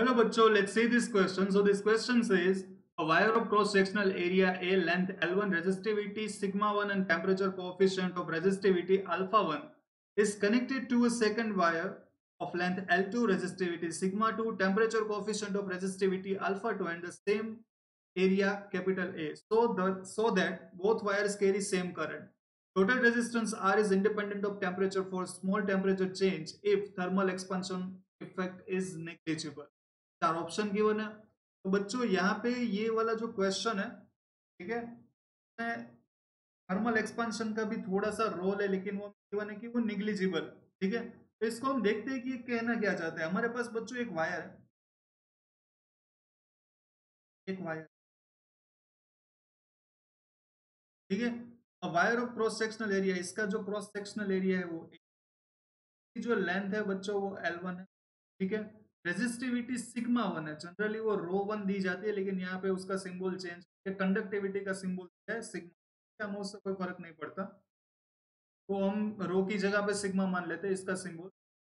Hello, Bacho. Let's see this question. So this question says a wire of cross-sectional area A length L1 resistivity sigma 1 and temperature coefficient of resistivity alpha 1 is connected to a second wire of length L2 resistivity sigma 2 temperature coefficient of resistivity alpha 2 and the same area capital A so that so that both wires carry same current. Total resistance R is independent of temperature for small temperature change if thermal expansion effect is negligible. चार option given है। तो बच्चों, यहाँ पे ये वाला जो question है, ठीक है? थर्मल एक्सपेंशन का भी थोड़ा सा रोल है, लेकिन वो गिवन है कि वो निग्लिजिबल ठीक है? तो इसको हम देखते हैं कि कहना क्या चाहते हैं। हमारे पास बच्चों, एक वायर है। एक वायर ठीक है? Wire of cross sectional area इसका जो क्रॉस सेक्शनल एरिया है वो जो लेंथ है बच्चों, वो एल वन है, ठीक है? रेजिस्टिविटी सिग्मा वन है। जनरली वो रो वन दी जाती है, लेकिन यहाँ पे उसका सिंबल चेंज कंडक्टिविटी का सिंबल है सिग्मा हम उससे कोई फ़र्क नहीं पड़ता। तो हम रो की जगह पे सिग्मा मान लेते हैं, इसका symbol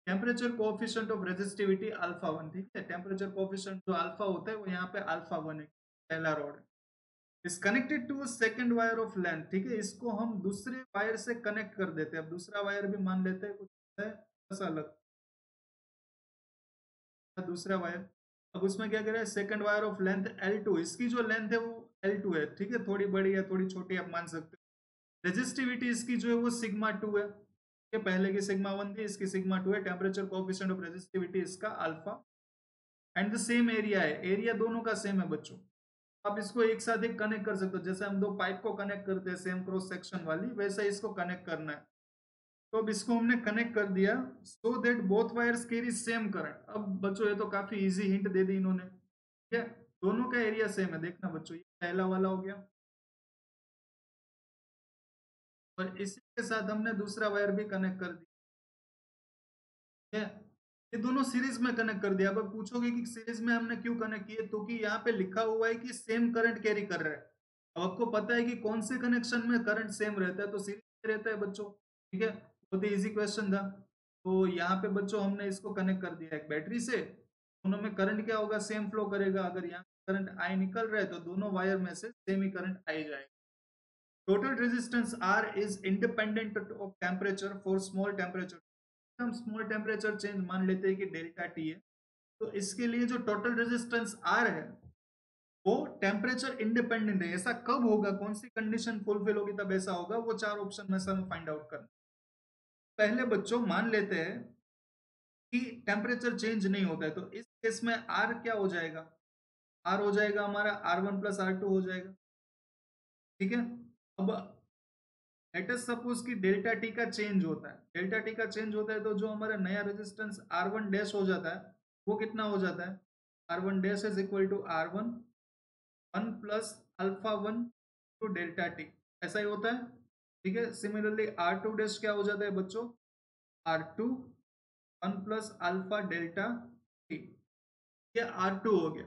temperature coefficient of resistivity alpha one ठीक है? टेम्परेचर कोफिशिएंट जो अल्फ़ा होता है, वो यहाँ पे अल्फ़ा वन है, पहला rod is connected to second wire of length ठीक है? इसको हम दूसरे वायर से कनेक्ट कर देते हैं। अब दूसरा वायर भी मान लेते हैं, कुछ है अलग। दूसरा वायर। अब उसमें क्या करें? Second wire of length L2 इसकी जो लेंथ है वो L2 है, ठीक है? थोड़ी बड़ी है थोड़ी छोटी आप मान सकते हो। रेजिस्टिविटी इसकी जो है वो सिग्मा टू है। ठीक पहले की सिग्मा वन थी, इसकी सिग्मा टू है। टेम्परेचर कोफिशिएंट ऑफ़ रेजिस्टिविटी इसका alpha and the same area है। एरिया दोनों का सेम है बच्चों। आप इसको एक साथ एक कनेक्ट कर सकते हो। जैसे हम दो पाइप को कनेक्ट करते हैं सेम क्रॉस सेक्शन वाली, वैसे इसको कनेक्ट करना है। तो अब इसको हमने कनेक्ट कर दिया so that both wires carry same current अब बच्चों, ये तो काफ़ी इजी हिंट दे दी इन्होंने। ठीक है? दोनों का एरिया सेम है, देखना बच्चों, ये पहला वाला हो गया। और इसी के साथ हमने दूसरा वायर भी कनेक्ट कर दिया। ठीक है? ये दोनों सीरीज़ में कनेक्ट कर दिया। अब पूछोगे कि सीरीज़ में हमने क्यों कनेक्ट किए? तो कि यहाँ पे लिखा हुआ है कि सेम करंट कैरी कर रहा है। अब आपको पता है कि कौन से कनेक्शन में करंट सेम रहता है तो सीरीज़ में रहता है बच्चों। ठीक है? बहुत ही इजी क्वेश्चन था। तो यहाँ पे बच्चों, हमने इसको कनेक्ट कर दिया एक बैटरी से। दोनों में करंट क्या होगा? सेम फ्लो करेगा। अगर यहाँ करंट आई निकल रहा है तो दोनों वायर में से सेम ही करंट आई जाएगा। Total resistance R is independent of temperature for small temperature हम स्मॉल टेम्परेचर चेंज मान लेते हैं कि डेल्टा टी है। तो इसके लिए जो टोटल रेजिस्टेंस आर है, वो टेम्परेचर इंडिपेंडेंट है। ऐसा कब होगा? कौन सी कंडीशन फुलफिल होगी, तब ऐसा होगा। वो चार ऑप्शन में से हमें फाइंड आउट करना। पहले बच्चों मान लेते हैं कि टेम्परेचर चेंज नहीं होता है तो इस केस में आर क्या हो जाएगा? आर हो जाएगा हमारा R one plus R two हो जाएगा। ठीक है? अब लेटेस्ट सपोज़ कि डेल्टा टी का चेंज होता है। डेल्टा टी का चेंज होता है तो जो हमारा नया रेजिस्टेंस आर वन डैश हो जाता है, वो कितना हो जाता है? R one dash is equal to R one one plus alpha one two delta T ऐसा ही होता है। ठीक है? सिमिलरली आर टू डैश क्या हो जाता है बच्चों? R two one plus alpha delta T ये आर टू हो गया।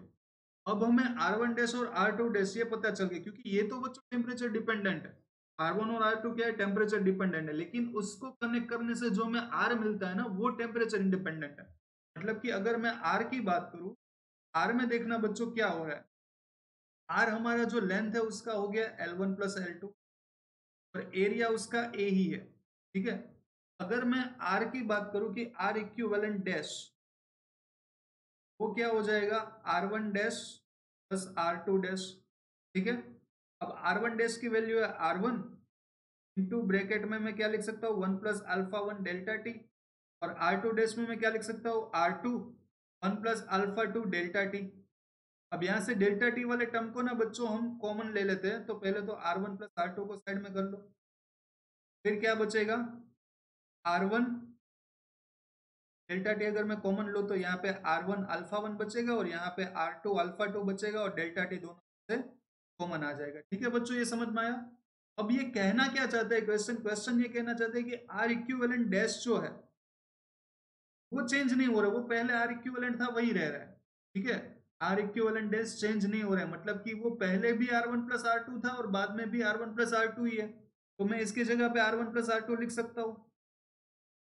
अब हमें आर वन डैश और आर टू डैश ये पता चल गया, क्योंकि ये तो बच्चों टेम्परेचर डिपेंडेंट है। आर वन और आर टू क्या है? टेम्परेचर डिपेंडेंट है, लेकिन उसको कनेक्ट करने से जो हमें आर मिलता है ना, वो टेम्परेचर इंडिपेंडेंट है। मतलब कि अगर मैं आर की बात करूँ आर में देखना बच्चों क्या हो रहा है? आर हमारा जो लेंथ है, उसका हो गया L one plus L two और एरिया उसका ए ही है, ठीक है? अगर मैं आर की बात करूँ कि आर इक्विवेलेंट डैश वो क्या हो जाएगा? R one dash plus R two dash ठीक है? अब आर वन डैश की वैल्यू है आर वन इंटू ब्रैकेट में मैं क्या लिख सकता हूँ? One plus alpha one delta T और आर टू डैश में मैं क्या लिख सकता हूँ? R two one plus alpha two delta T अब यहाँ से डेल्टा टी वाले टर्म को ना बच्चों हम कॉमन ले लेते हैं तो पहले तो R one plus R two को साइड में कर लो। फिर क्या बचेगा? आर वन डेल्टा टी अगर मैं कॉमन लो तो यहाँ पे आर वन अल्फ़ा वन बचेगा और यहाँ पे आर टू अल्फ़ा टू बचेगा और डेल्टा टी दोनों से कॉमन आ जाएगा। ठीक है बच्चों, ये समझ में आया? अब ये कहना क्या चाहते हैं क्वेश्चन क्वेश्चन ये कहना चाहते हैं कि आर इक्विवेलेंट डैश जो है, वो चेंज नहीं हो रहा, वो पहले आर इक्विवेलेंट था, वही रह रहा है। ठीक है? आर इक्विवेलेंट डेज़ चेंज नहीं हो रहा है। मतलब कि वो पहले भी R one plus R two था और बाद में भी R one plus R two ही है। तो मैं इसकी जगह पे R one plus R two लिख सकता हूँ।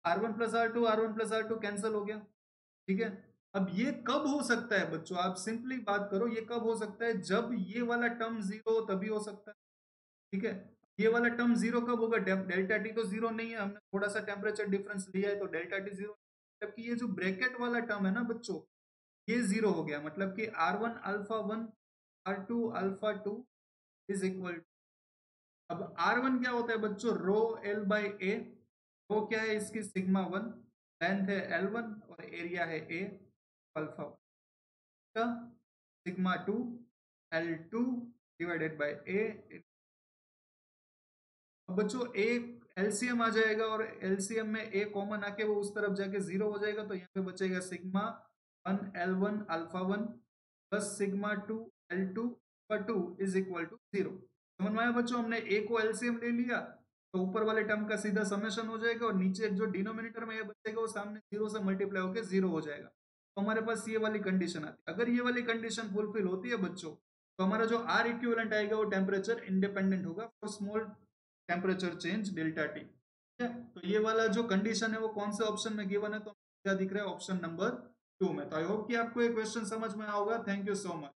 R one plus R two R one plus R two cancel हो गया। ठीक है? अब ये कब हो सकता है बच्चों? आप सिंपली बात करो, ये कब हो सकता है? जब ये वाला टर्म ज़ीरो हो, तभी हो सकता है। ठीक है? ये वाला टर्म ज़ीरो कब होगा? डेल्टा टी तो ज़ीरो नहीं है। हमने थोड़ा सा टेम्परेचर डिफरेंस लिया है तो डेल्टा टी ज़ीरो जबकि ये जो ब्रैकेट वाला टर्म है ना बच्चों ये ज़ीरो हो गया मतलब कि R one alpha one R two alpha two is equal अब आर वन क्या होता है बच्चों? रो एल बाई ए रो क्या है इसकी सिग्मा वन लेंथ है एल वन और एरिया है A alpha one sigma two L two divided by A अब बच्चों ए एलसीएम आ जाएगा और एलसीएम में ए कॉमन आके वो उस तरफ़ जाके ज़ीरो हो जाएगा तो यहाँ पे बचेगा sigma one L one alpha one plus sigma two L two two is equal to zero. समझ में बच्चों, हमने ए को एलसीएम ले लिया तो ऊपर वाले टर्म का सीधा समेशन हो जाएगा और नीचे जो डिनोमिनेटर में ये बचेगा, वो सामने ज़ीरो से मल्टीप्लाई होकर ज़ीरो हो जाएगा। तो हमारे पास ये वाली कंडीशन आती है। अगर ये वाली कंडीशन फुलफिल होती है बच्चों तो हमारा जो आर इक्विवेलेंट आएगा, वो टेम्परेचर इंडिपेंडेंट होगा for small temperature change delta T ठीक है? तो ये वाला जो कंडीशन है, वो कौन से ऑप्शन में गिवन है तो क्या दिख रहा है ऑप्शन नंबर टू में। तो आई होप कि आपको ये क्वेश्चन समझ में आओगे थैंक यू सो मच